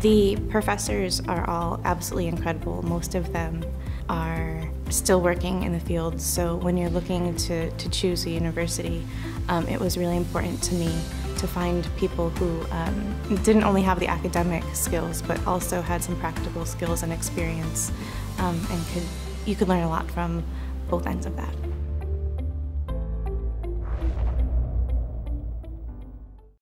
The professors are all absolutely incredible. Most of them are still working in the field, so when you're looking to, to choose a university, um, it was really important to me to find people who um, didn't only have the academic skills, but also had some practical skills and experience, um, and could you could learn a lot from both ends of that.